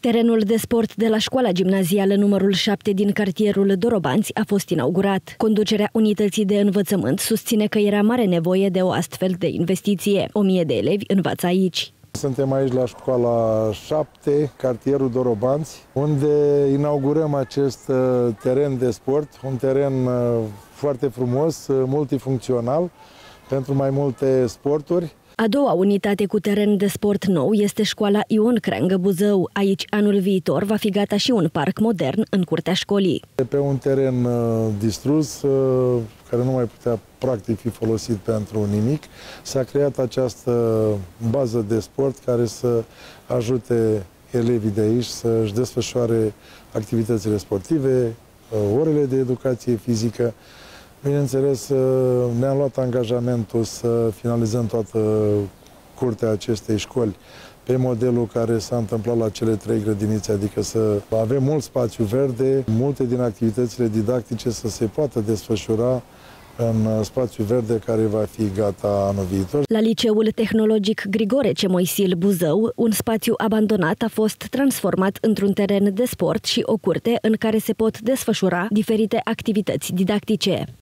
Terenul de sport de la școala gimnazială numărul 7 din cartierul Dorobanți a fost inaugurat. Conducerea unității de învățământ susține că era mare nevoie de o astfel de investiție. O mie de elevi învață aici. Suntem aici la școala 7, cartierul Dorobanți, unde inaugurăm acest uh, teren de sport, un teren uh, foarte frumos, uh, multifuncțional, pentru mai multe sporturi. A doua unitate cu teren de sport nou este școala Ion Creangă Buzău. Aici, anul viitor, va fi gata și un parc modern în curtea școlii. Pe un teren uh, distrus, uh, care nu mai putea practic fi folosit pentru nimic, s-a creat această bază de sport care să ajute elevii de aici să-și desfășoare activitățile sportive, uh, orele de educație fizică, Bineînțeles, uh, ne-am luat angajamentul să finalizăm toată curtea acestei școli pe modelul care s-a întâmplat la cele trei grădinițe, adică să avem mult spațiu verde, multe din activitățile didactice să se poată desfășura în uh, spațiu verde care va fi gata anul viitor. La Liceul Tehnologic Grigore Cemoisil Buzău, un spațiu abandonat a fost transformat într-un teren de sport și o curte în care se pot desfășura diferite activități didactice.